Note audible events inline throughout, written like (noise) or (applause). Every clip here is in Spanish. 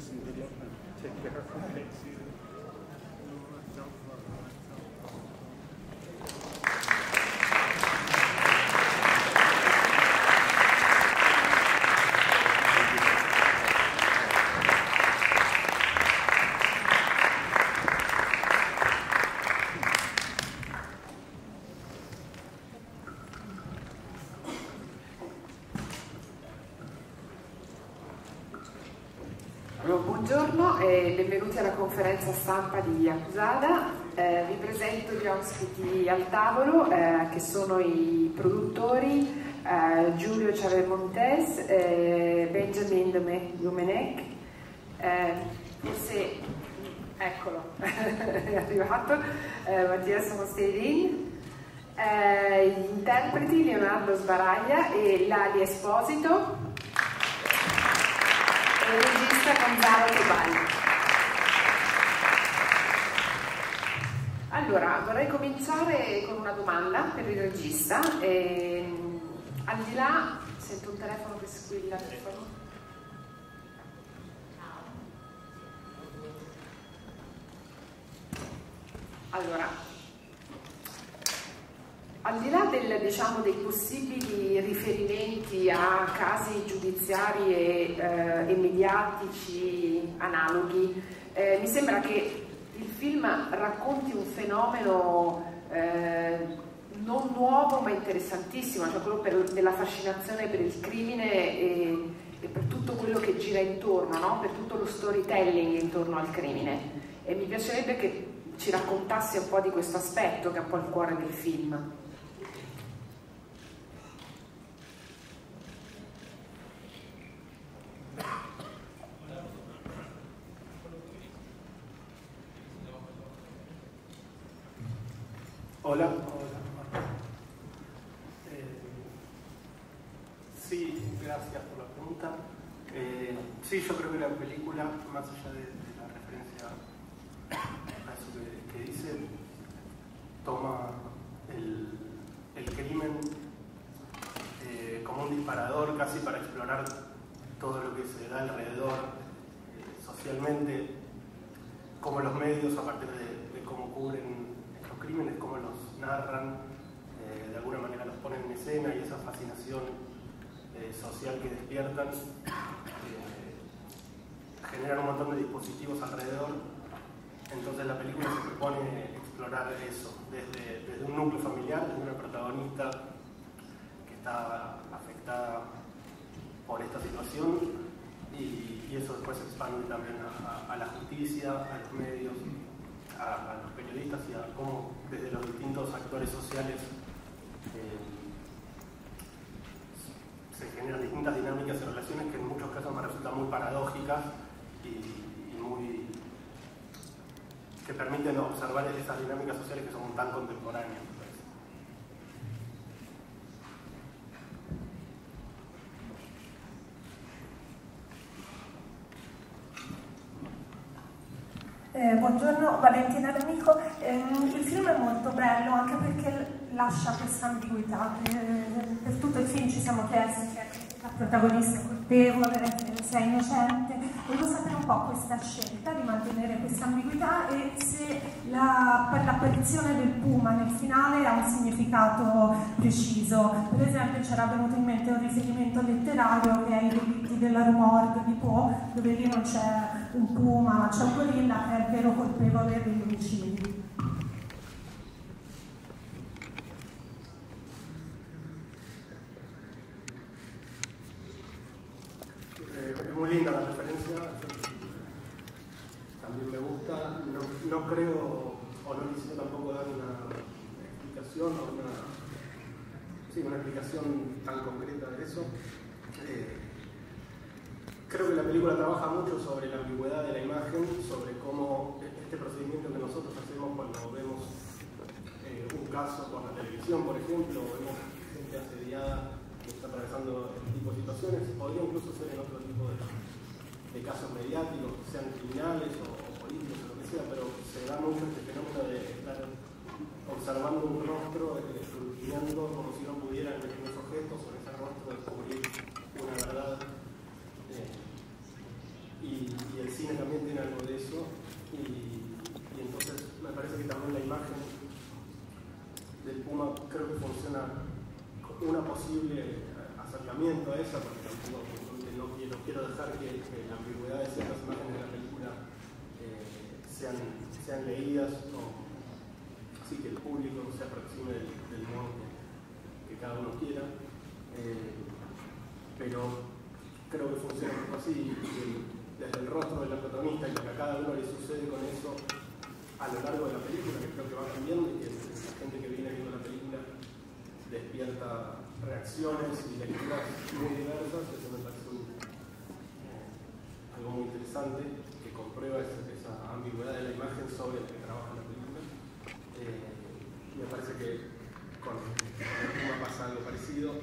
this and good luck. Take care. Okay, see you. Conferenza stampa di Accusada. Eh, vi presento gli ospiti al tavolo eh, che sono i produttori eh, Giulio Chavemontes e Benjamin Domenech. Eh, forse, eccolo, (laughs) è arrivato, eh, Mattia Samostedin. Eh, gli interpreti Leonardo Sbaraglia e Lali Esposito e il regista Gonzalo Teballi. Allora, vorrei cominciare con una domanda per il regista. E, al di là, sento un telefono che squilla, per favore. Allora, al di là del, diciamo, dei possibili riferimenti a casi giudiziari e, eh, e mediatici analoghi, eh, mi sembra che il film racconti un fenomeno eh, non nuovo ma interessantissimo, cioè quello per, della fascinazione per il crimine e, e per tutto quello che gira intorno, no? per tutto lo storytelling intorno al crimine. E mi piacerebbe che ci raccontassi un po' di questo aspetto che è un po' il cuore del film. Eh, de alguna manera los ponen en escena y esa fascinación eh, social que despiertan eh, generan un montón de dispositivos alrededor. Entonces la película se propone explorar eso, desde, desde un núcleo familiar, desde una protagonista que está afectada por esta situación y, eso después se expande también a, la justicia, a los medios, a, los periodistas y a cómo desde los distintos actores sociales eh, se generan distintas dinámicas y relaciones que en muchos casos me resultan muy paradójicas y, muy que permiten observar esas dinámicas sociales que son tan contemporáneas. Eh, buongiorno, Valentina D'Amico. Eh, il film è molto bello anche perché lascia questa ambiguità. Eh, per tutto il film ci siamo chiesti se la protagonista è colpevole, se è innocente. Volevo sapere un po' questa scelta di mantenere questa ambiguità e se la, l'apparizione del puma nel finale ha un significato preciso. Per esempio c'era venuto in mente un riferimento letterario che è i delitti della Rumorg di Poe, dove lì non c'è un puma, gorilla che vero colpevole degli omicidi. Eh, es muy linda la referencia, también me gusta, no, no creo o no quisiera tampoco dar una explicación o una, sí, una explicación tan concreta de eso. Eh, creo que la película trabaja mucho sobre la ambigüedad de la imagen, sobre cómo este procedimiento que nosotros hacemos cuando vemos eh, un caso por la televisión, por ejemplo, o vemos gente asediada que está atravesando este tipo de situaciones, podría incluso ser en otro tipo de, de casos mediáticos, que sean criminales o, políticos o lo que sea, pero se da mucho este fenómeno de estar observando un rostro, escrutinando como si no pudieran en los objetos o ese rostro descubrir y, entonces me parece que también la imagen del Puma creo que funciona una posible acercamiento a esa porque tampoco no, quiero dejar que, que, la ambigüedad de ciertas imágenes de la película eh, sean, sean, leídas o así que el público se aproxime del, del modo que, cada uno quiera eh, pero creo que funciona así desde el rostro de la protagonista y lo que a cada uno le sucede con eso a lo largo de la película, que creo que va cambiando y que la gente que viene viendo la película despierta reacciones y lecturas muy diversas, eso me parece algo muy interesante que comprueba esa, ambigüedad de la imagen sobre la que trabaja la película. Eh, me parece que con, con pasa algo parecido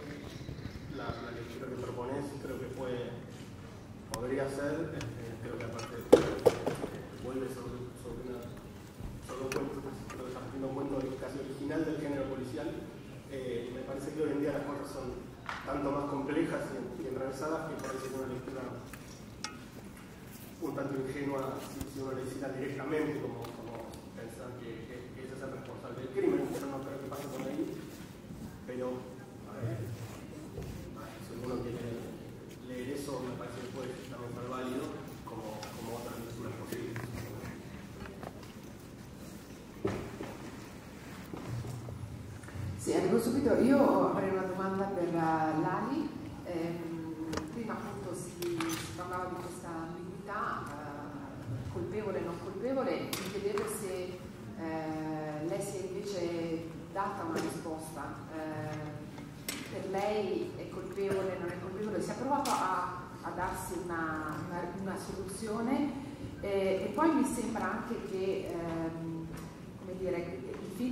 lectura que propones creo que puede, podría ser, eh, creo que aparte vuelve sobre, una, sobre un cuento, creo que un cuento casi original del género policial. Eh, me parece que hoy en día las cosas son tanto más complejas y, y enrevesadas que parece una lectura un tanto ingenua si, uno le hiciera directamente como, pensar que, que, ese es el responsable del crimen, yo no creo que pase por ahí, pero a si uno quiere leer eso me parece que puede subito. Io avrei una domanda per Lali. Eh, prima appunto si, si, parlava di questa ambiguità, eh, colpevole e non colpevole, mi chiedevo se eh, lei si è invece data una risposta. Eh, per lei è colpevole, non è colpevole? Si è provato a, a darsi una, una, una soluzione eh, e poi mi sembra anche che,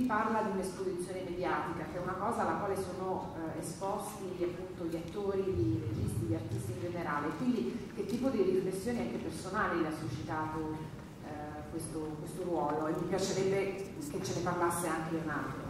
parla di un'esposizione mediatica, che è una cosa alla quale sono eh, esposti appunto gli attori, i registi, gli artisti in generale. Quindi che tipo di riflessioni anche personali le ha suscitato eh, questo, questo, ruolo? E mi piacerebbe che ce ne parlasse anche Leonardo.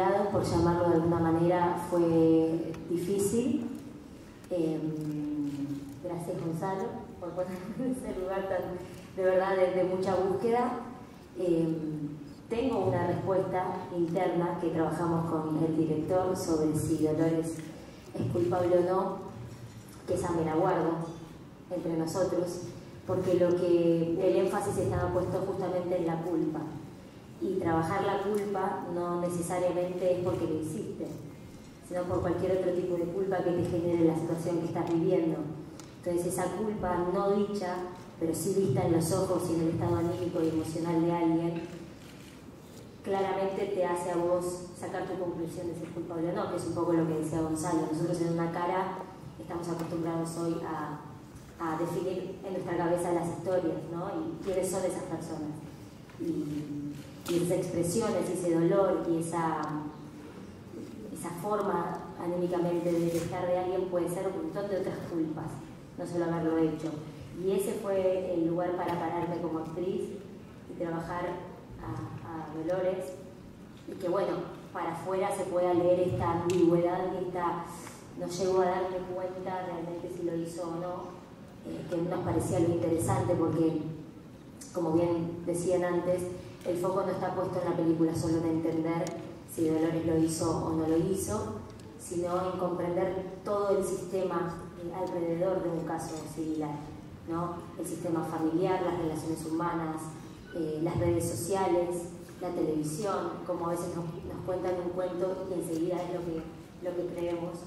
Neutralidad, por llamarlo de alguna manera, fue difícil. Eh, gracias Gonzalo por ponerme en ese lugar tan, de verdad de, mucha búsqueda. Eh, tengo una respuesta interna que trabajamos con el director sobre si Dolores es culpable o no, que esa me la guardo entre nosotros, porque lo que el énfasis estaba puesto justamente en la culpa. Y trabajar la culpa no necesariamente es porque lo hiciste, sino por cualquier otro tipo de culpa que te genere la situación que estás viviendo. Entonces esa culpa no dicha, pero sí vista en los ojos y en el estado anímico y emocional de alguien, claramente te hace a vos sacar tu conclusión de si es culpable o no, que es un poco lo que decía Gonzalo. Nosotros en una cara estamos acostumbrados hoy a a definir en nuestra cabeza las historias, ¿no? Y quiénes son esas personas. Y, esas expresiones, ese dolor y esa, esa forma anímicamente de estar de alguien puede ser un montón de otras culpas, no solo haberlo hecho. Y ese fue el lugar para pararme como actriz y trabajar a, a Dolores y que bueno, para afuera se pueda leer esta ambigüedad y esta, no llego a darme cuenta realmente si lo hizo o no, eh, que nos parecía lo interesante porque, como bien decían antes, el foco no está puesto en la película solo en entender si Dolores lo hizo o no lo hizo, sino en comprender todo el sistema eh, alrededor de un caso similar, ¿no? El sistema familiar, las relaciones humanas, eh, las redes sociales, la televisión, como a veces nos, cuentan un cuento y enseguida es lo que, lo que creemos.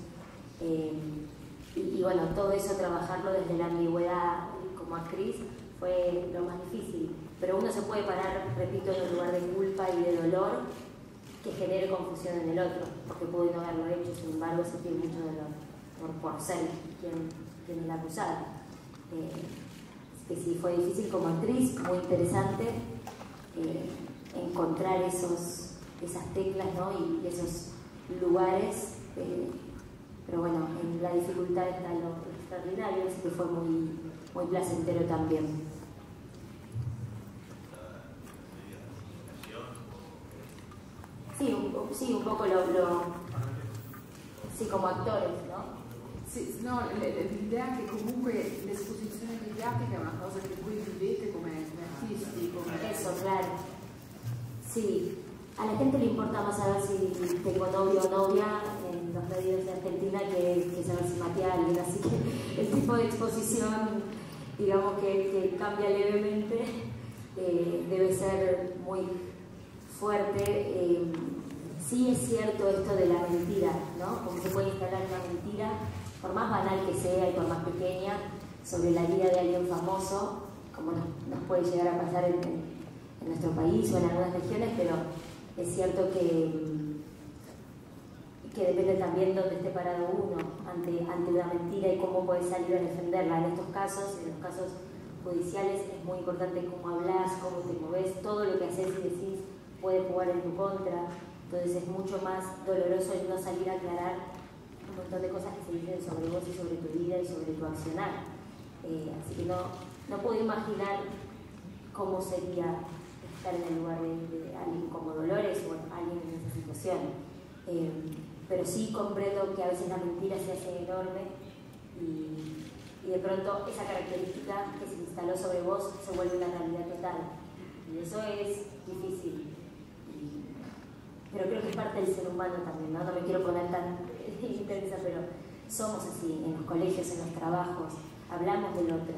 Y, bueno, todo eso, trabajarlo desde la ambigüedad como actriz, fue lo más difícil. Pero uno se puede parar, repito, en un lugar de culpa y de dolor que genere confusión en el otro, porque puede no haberlo hecho, sin embargo sentir mucho dolor por, por ser quien, quien es la acusada. Eh, que sí fue difícil como actriz, muy interesante eh, encontrar esos, esas teclas ¿no? y esos lugares eh, pero bueno, en la dificultad está lo extraordinario, así que fue muy, muy placentero también. Sí, un poco lo, lo sì, come attore, no? Sì, no, l'idea che comunque l'esposizione mediatica è una cosa che voi vivete come artisti, come... Eso, claro. Sí, a la gente le importa más saber si tengo novio o novia en los medios de Argentina que, que saber si maté a alguien, así que (laughs) el tipo de exposición, digamos que, que cambia levemente, eh, debe ser muy fuerte. Eh, sí es cierto esto de la mentira, ¿no? Como se puede instalar una mentira, por más banal que sea y por más pequeña, sobre la vida de alguien famoso, como nos, puede llegar a pasar en, nuestro país o en algunas regiones, pero es cierto que, que depende también de dónde esté parado uno ante, ante la mentira y cómo puede salir a defenderla. En estos casos, en los casos judiciales, es muy importante cómo hablas, cómo te moves, todo lo que haces y decís puede jugar en tu contra. Entonces es mucho más doloroso el no salir a aclarar un montón de cosas que se dicen sobre vos y sobre tu vida y sobre tu accionar. Eh, así que no, no puedo imaginar cómo sería estar en el lugar de, alguien como Dolores o alguien en esa situación. Eh, pero sí comprendo que a veces la mentira se hace enorme y, y, de pronto esa característica que se instaló sobre vos se vuelve una realidad total. Y eso es difícil pero creo que es parte del ser humano también, ¿no? Me quiero poner tan (laughs) intensa, pero somos así, en los colegios, en los trabajos, hablamos del otro,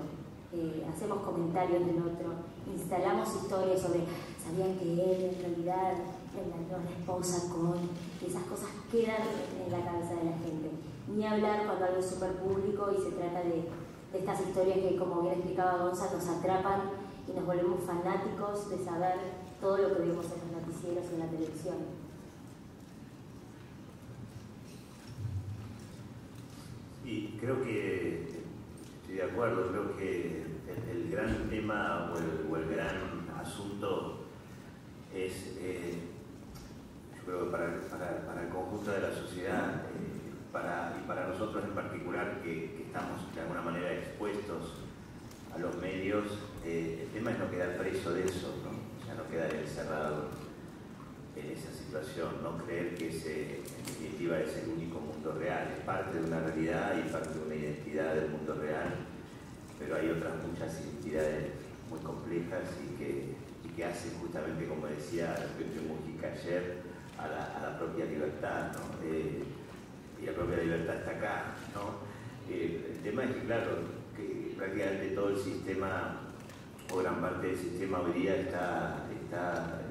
eh, hacemos comentarios del otro, instalamos historias sobre, sabían que él en realidad engañó a la esposa con, y esas cosas quedan en la cabeza de la gente. Ni hablar cuando algo es súper público y se trata de, de estas historias que, como bien explicaba Gonza, nos atrapan y nos volvemos fanáticos de saber todo lo que vemos en los noticieros y en la televisión. Y creo que estoy de acuerdo, creo que el, gran tema o el, gran asunto es, eh, yo creo que para, el conjunto de la sociedad eh, y para nosotros en particular que, estamos de alguna manera expuestos a los medios, eh, el tema es no quedar preso de eso, ¿no? o sea, no quedar encerrado en esa situación, no creer que ese, definitiva es el único mundo real, es parte de una realidad y parte de una identidad del mundo real, pero hay otras muchas identidades muy complejas y que, que hacen justamente, como decía Pedro Mujica ayer, a la, propia libertad. Eh, y la propia libertad está acá, ¿no? Eh, el tema es que, claro, que prácticamente todo el sistema, o gran parte del sistema hoy día está, está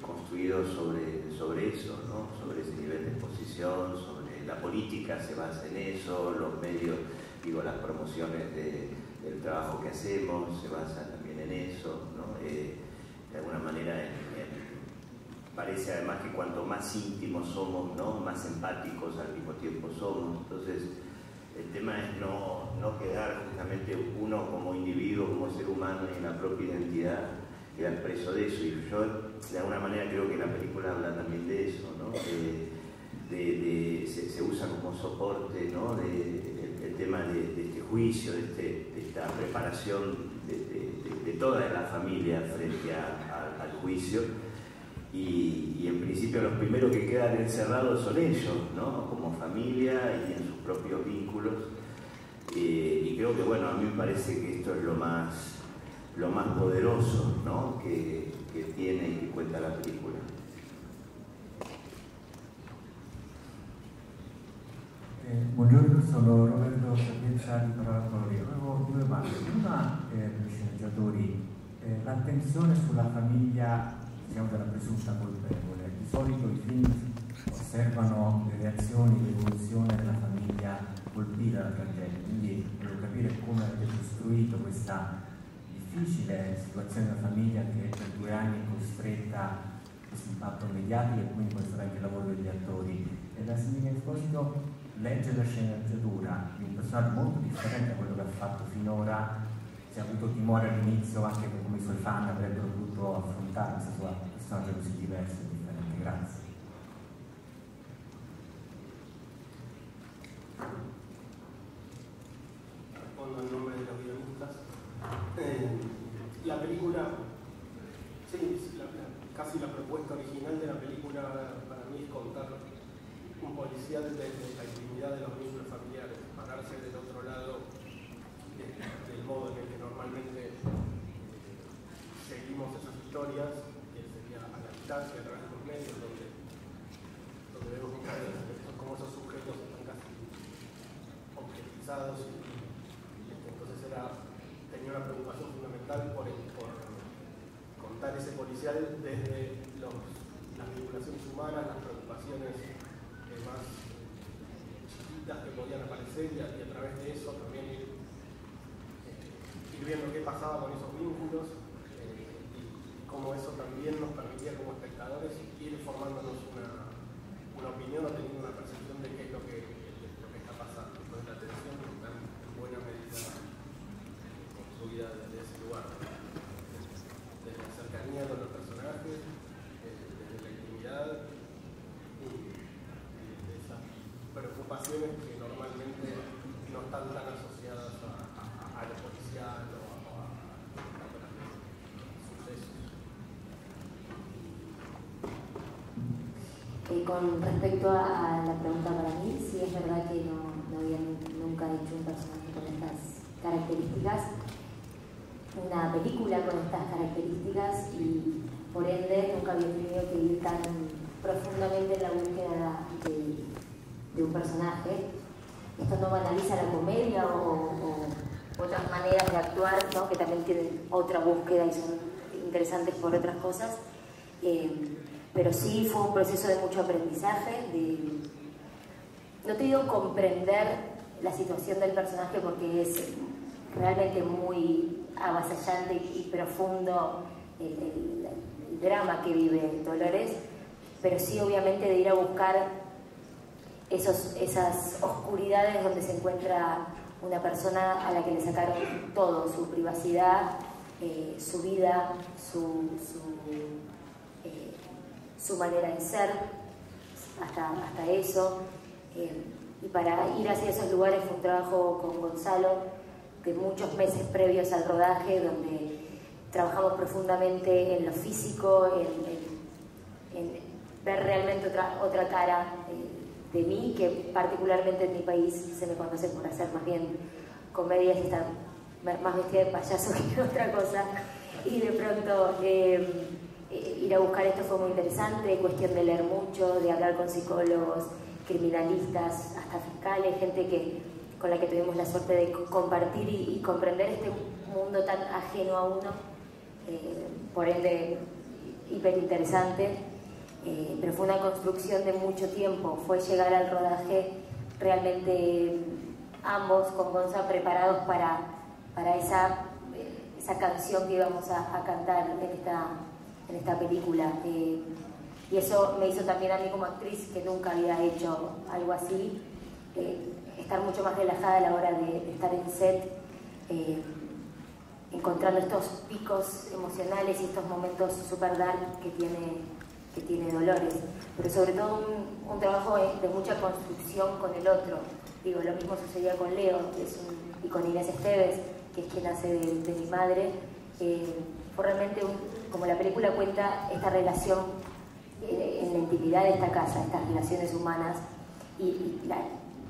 construido sobre, sobre eso, ¿no? sobre ese nivel de sobre la política se basa en eso, los medios, digo, las promociones del trabajo que hacemos se basan también en eso. Eh, de alguna manera parece además que cuanto más íntimos somos, ¿no? más empáticos al mismo tiempo somos, entonces el tema es no, no quedar justamente uno como individuo, como ser humano en la propia identidad, quedar preso de eso. Y yo, de alguna manera, creo que la película habla también de eso, ¿no? De, se, usa como soporte, ¿no? De, el, tema de, este juicio, de, este, esta preparación de, toda la familia frente al juicio. Y, en principio los primeros que quedan encerrados son ellos, ¿no? Como familia y en sus propios vínculos. Eh, y creo que, bueno, a mí me parece que esto es lo más lo más poderoso ¿no? que, que, tiene y que cuenta la película. Buongiorno, sono Roberto Sapienzani, Colonia. Avevo due domande. Una eh, per i sceneggiatori, eh, l'attenzione sulla famiglia diciamo, della presunta colpevole. Di solito i film osservano le reazioni, l'evoluzione della famiglia colpita dalla tragedia, quindi volevo capire come avete costruito questa difficile situazione della famiglia che per due anni è costretta a questo impatto mediatico e quindi questo è anche il lavoro degli attori. E la signora Esposito legge la sceneggiatura di un personaggio molto differente da quello che ha fatto finora, si è avuto timore all'inizio anche come i suoi fan avrebbero potuto affrontare questa sua personaggio così diverso e differente. Grazie. Rispondo al nome della guionistas. Eh, la película, sí, casi la propuesta original de la película para mí policial desde la de los vínculos familiares, pararse del otro lado del modo en el que normalmente eh, seguimos esas historias, que sería a la distancia, a través de los medios, donde, donde vemos cómo esos sujetos están casi y entonces era, tenía una preocupación fundamental por, por contar ese policial desde los, las vinculaciones humanas, las preocupaciones eh, más chiquitas que podían aparecer y a, y a través de eso también ir, eh, ir, viendo qué pasaba con esos vínculos eh, y, y, cómo eso también nos permitía como espectadores ir formándonos una, una opinión o teniendo una percepción de qué es lo que, lo que está pasando. Entonces la atención está en buena medida construida desde ese lugar, desde la cercanía con los personajes, desde la intimidad y, y de esas preocupaciones que normalmente no están tan asociadas a, a, a lo policial o a, a, a otras sucesos. Eh, con respecto a, la pregunta para mí, sí es verdad que no, había nunca hecho un personaje con estas características, una película con estas características y por ende nunca había tenido que ir tan profundamente en la búsqueda de, un personaje. Esto no banaliza la comedia o, otras maneras de actuar, que también tienen otra búsqueda y son interesantes por otras cosas. Eh, pero sí fue un proceso de mucho aprendizaje, de, no te digo comprender la situación del personaje porque es realmente muy avasallante y profundo el, drama que vive Dolores, pero sí obviamente de ir a buscar esos, esas oscuridades donde se encuentra una persona a la que le sacaron todo, su privacidad, eh, su vida, su, su, manera de ser, hasta, hasta eso. Eh, y para ir hacia esos lugares fue un trabajo con Gonzalo de muchos meses previos al rodaje, donde trabajamos profundamente en lo físico, en, ver realmente otra, otra cara de mí, que particularmente en mi país se me conoce por hacer más bien comedias y estar más vestida de payaso (laughs) que otra cosa. Y de pronto eh, ir a buscar esto fue muy interesante, cuestión de leer mucho, de hablar con psicólogos, criminalistas, hasta fiscales, gente que, con la que tuvimos la suerte de compartir y, comprender este mundo tan ajeno a uno, eh, por ende hiper interesante. Eh, pero fue una construcción de mucho tiempo, fue llegar al rodaje realmente ambos con Gonza preparados para, para esa, eh, esa canción que íbamos a, a, cantar en esta, en esta película. Eh, y eso me hizo también a mí como actriz, que nunca había hecho algo así, eh, estar mucho más relajada a la hora de, de estar en set, encontrando estos picos emocionales y estos momentos super dark que tiene que tiene Dolores, pero sobre todo un, un, trabajo de mucha construcción con el otro. Digo, lo mismo sucedía con Leo es un, y con Inés Esteves, que es quien hace de, de mi madre. Eh, fue realmente, un, como la película cuenta, esta relación eh, en la intimidad de esta casa, estas relaciones humanas, y, y, la,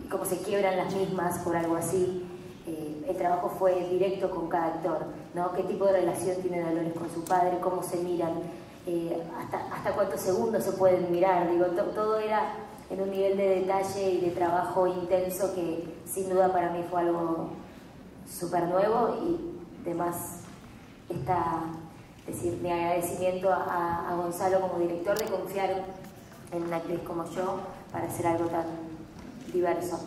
y cómo se quiebran las mismas por algo así. Eh, el trabajo fue directo con cada actor, ¿no? ¿Qué tipo de relación tiene Dolores con su padre? ¿Cómo se miran? Eh, hasta, hasta cuántos segundos se pueden mirar, digo, to, todo era en un nivel de detalle y de trabajo intenso que sin duda para mí fue algo súper nuevo y además está, decir, mi agradecimiento a, a, Gonzalo como director de confiar en una actriz como yo para hacer algo tan diverso.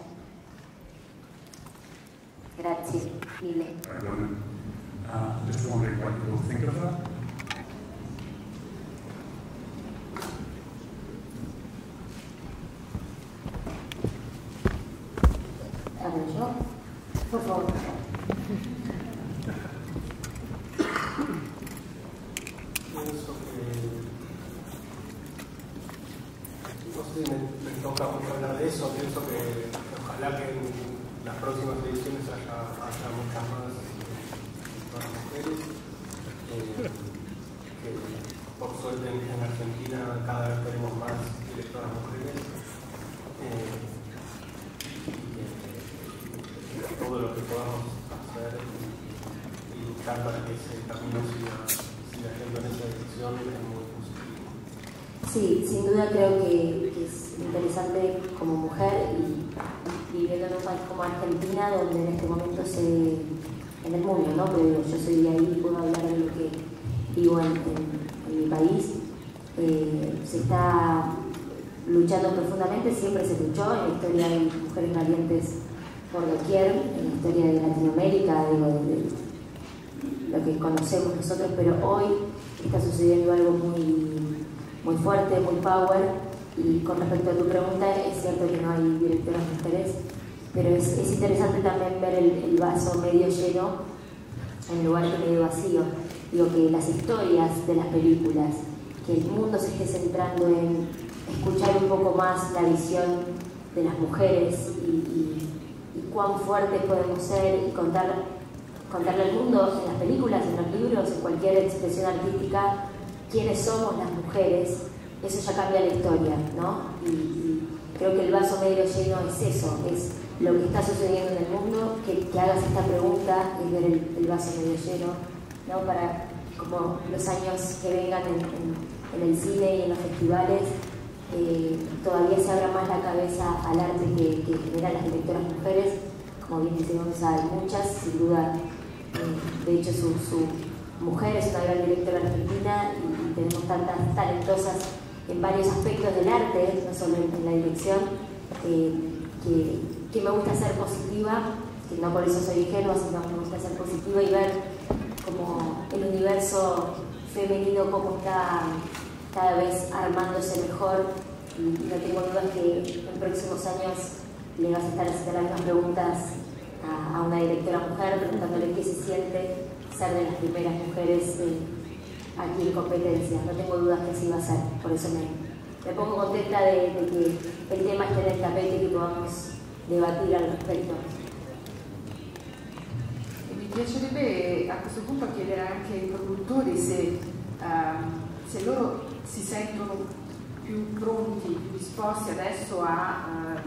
Gracias, mille. Uh, just wondering what you think of that. ¿Hablo yo? Por favor. Pienso que. No sé, me, me, toca mucho hablar de eso. Pienso que ojalá que en las próximas ediciones haya, haya muchas más para mujeres. Eh, que por suerte en Argentina cada vez tenemos más directoras mujeres. Eh, podamos hacer y, luchar para que ese camino siga, siga yendo en positivo. Sí, sin duda creo que, es interesante como mujer y viviendo en un país como Argentina, donde en este momento se, en el mundo, ¿no? Pero yo soy de ahí y puedo hablar de lo que vivo en, mi país, eh, se está luchando profundamente, siempre se luchó, en la historia hay mujeres valientes por doquier, en la historia de Latinoamérica, digo, de, lo que conocemos nosotros, pero hoy está sucediendo algo muy, muy fuerte, muy power, y con respecto a tu pregunta, es cierto que no hay directoras mujeres, pero es, es interesante también ver el, vaso medio lleno en lugar de medio vacío. Digo que las historias de las películas, que el mundo se esté centrando en escuchar un poco más la visión de las mujeres y, cuán fuertes podemos ser y contar, contarle al mundo en las películas, en los libros, en cualquier expresión artística, quiénes somos las mujeres eso ya cambia la historia, ¿no? Y, creo que el vaso medio lleno es eso, es lo que está sucediendo en el mundo, que, hagas esta pregunta es ver el, vaso medio lleno, ¿no? Para como los años que vengan en, el cine y en los festivales, eh, todavía se abra más la cabeza al arte que, que generan las directoras mujeres, como bien dice hay muchas, sin duda, de hecho su, mujer es una gran directora argentina y tenemos tantas talentosas en varios aspectos del arte, no solo en, la dirección, eh, que, me gusta ser positiva, que no por eso soy ingenua, sino que me gusta ser positiva y ver como el universo femenino como está cada vez armándose mejor. Y no tengo dudas que en próximos años le vas a estar haciendo las mismas preguntas a, una directora mujer, preguntándole qué se siente ser de las primeras mujeres aquí en competencia. No tengo dudas que así va a ser. Por eso me, pongo contenta de, que el tema esté en el tapete y que podamos debatir al respecto. Mi piacerebbe a questo punto chiedere anche ai produttori se, uh, se loro si sentono più pronti, più disposti adesso a,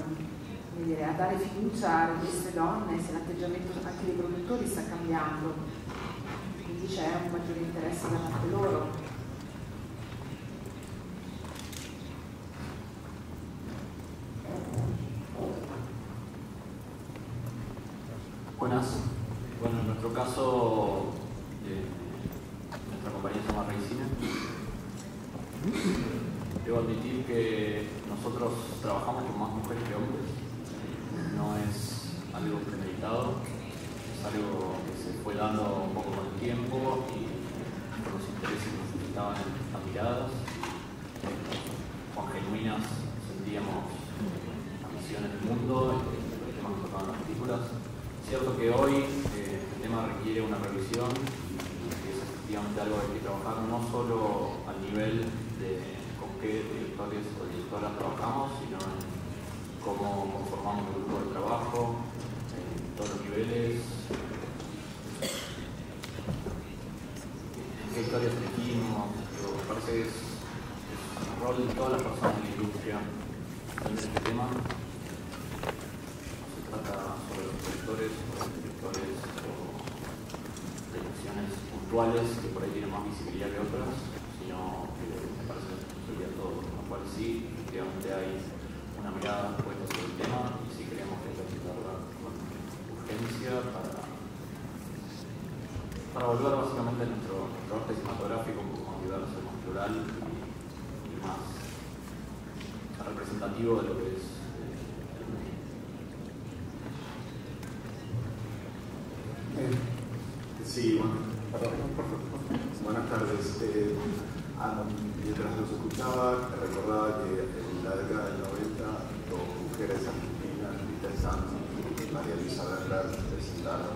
dire, a dare fiducia a queste donne, se l'atteggiamento anche dei produttori sta cambiando quindi c'è un maggiore interesse da parte loro. Buenas. Bueno, en nuestro caso, eh, nuestra compañía se llama Reicina. Debo admitir que nosotros trabajamos con más mujeres que hombres. No es algo premeditado, es algo que se fue dando un poco con el tiempo y por los intereses que nos suscitaban las miradas. Con genuinas sentíamos ambiciones del mundo, los temas que tocaban las películas. Cierto que hoy eh, el tema requiere una revisión y es efectivamente algo que hay que trabajar no solo al nivel de con qué directores o directoras trabajamos, sino en cómo conformamos el grupo de trabajo, en todos los niveles, qué historias elegimos, me parece que es, el rol de todas las personas en la industria en este tema. Se trata sobre los directores los directores o direcciones puntuales que por ahí tienen más visibilidad que otras, sino que me parece que sería todo, con lo cual sí, efectivamente hay una mirada puesta sobre el tema y sí creemos que hay que aplicarla con urgencia para para volver básicamente a nuestro, arte cinematográfico un poco más diverso, más plural y, más de lo que es eh. Eh, sí, bueno, buenas tardes. Eh, ah, mientras los escuchaba, recordaba que en la década del 90 dos mujeres argentinas, Rita Santos y María Luisa Bernal, presentaron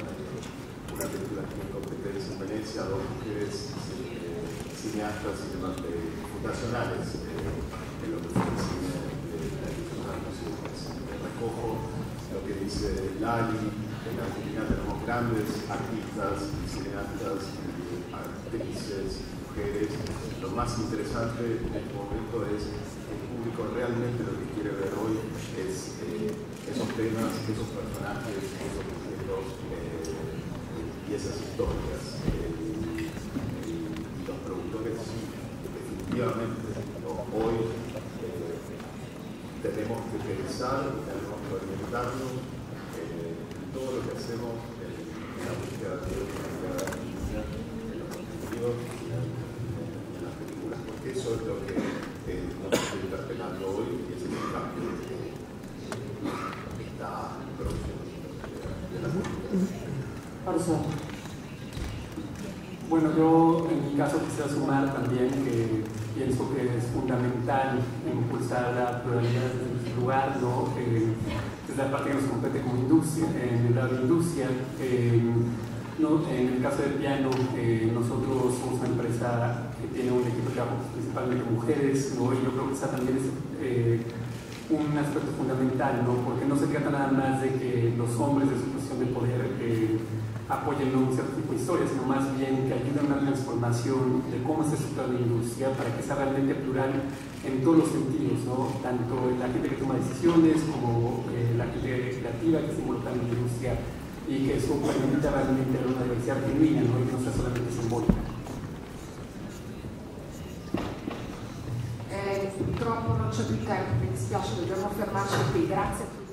una película aquí en competencia en Venecia, dos mujeres eh, cineastas eh, fundacionales eh, en lo que fue el cine. Recojo lo que dice Lali, en la Argentina tenemos grandes artistas, cineastas, actrices, mujeres. Lo más interesante en este momento es el público realmente lo que quiere ver hoy es esos temas, esos personajes, esos objetos y esas historias. Eh, y los productores definitivamente hoy eh, tenemos que pensar, tenemos que orientarnos eh, en todo lo que hacemos en, búsqueda de la búsqueda de la en los contenidos y en, en, las películas, porque eso es lo que nos está interpelando hoy y es el cambio que está próximo de la suerte. Bueno, yo en mi caso quisiera sumar también que pienso que es fundamental impulsar la pluralidad lugar, ¿no? Eh, desde la parte que nos compete como industria, en el. Eh, caso del piano, eh, nosotros somos una empresa que tiene un equipo de trabajo principalmente mujeres, ¿no? y yo creo que esa también es eh, un aspecto fundamental, ¿no? porque no se trata nada más de que los hombres de su posición de poder apoyen un cierto tipo de historias, sino más bien que ayuden a una transformación de cómo está estructurada la industria para que sea realmente plural en todos los sentidos, ¿no? tanto la gente que toma decisiones como eh, la gente creativa que se involucra en la industria y que eso permita realmente una diversidad genuina ¿no? y que no sea solamente simbólica. Eh, purtroppo non c'è più tempo, mi dispiace, dobbiamo fermarci qui. Grazie a tutti.